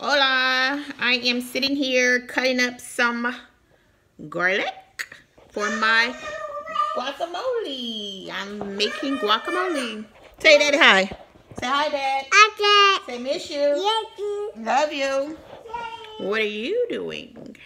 Hola, I am sitting here cutting up some garlic for my guacamole. I'm making guacamole. Say daddy hi. Say hi dad. Hi, Dad. Say miss you. Yes. Love you. What are you doing?